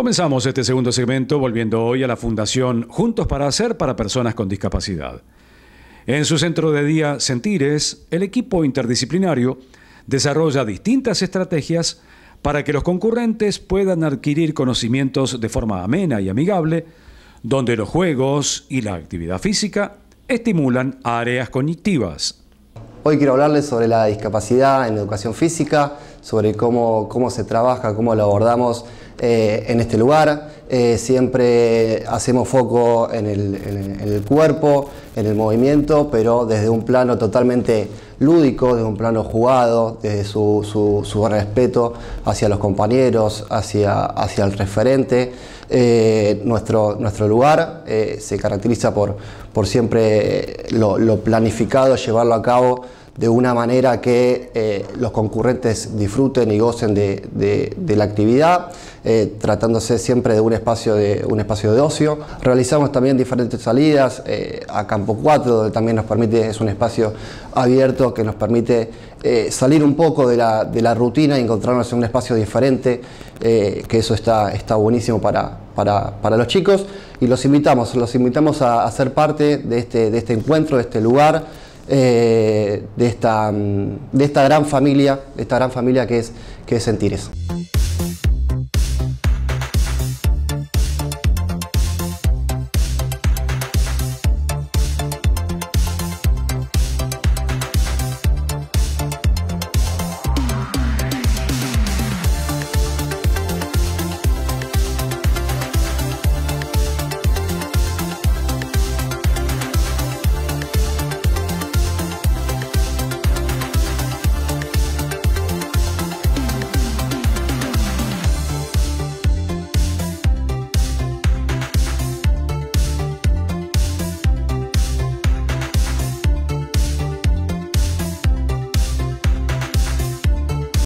Comenzamos este segundo segmento volviendo hoy a la Fundación Juntos para Hacer para Personas con Discapacidad. En su centro de día Sentires, el equipo interdisciplinario desarrolla distintas estrategias para que los concurrentes puedan adquirir conocimientos de forma amena y amigable, donde los juegos y la actividad física estimulan áreas cognitivas. Hoy quiero hablarles sobre la discapacidad en educación física, sobre cómo, cómo se trabaja, cómo lo abordamos eh, en este lugar. Eh, siempre hacemos foco en el, cuerpo, en el movimiento, pero desde un plano totalmente lúdico, desde un plano jugado, desde su, respeto hacia los compañeros, hacia, hacia el referente. Eh, nuestro, nuestro lugar se caracteriza por, por siempre lo planificado, llevarlo a cabo de una manera que eh, los concurrentes disfruten y gocen de, la actividad, eh, tratándose siempre de un espacio de, un espacio de ocio. Realizamos también diferentes salidas eh, a Campo 4, donde también nos permite, es un espacio abierto que nos permite salir un poco de la, rutina y encontrarnos en un espacio diferente, que eso está, está buenísimo para, para, los chicos. Y los invitamos, los invitamos a, a ser parte de este, de este encuentro, de este lugar. Eh, de, esta, de esta gran familia, esta gran familia que es, que es Sentires.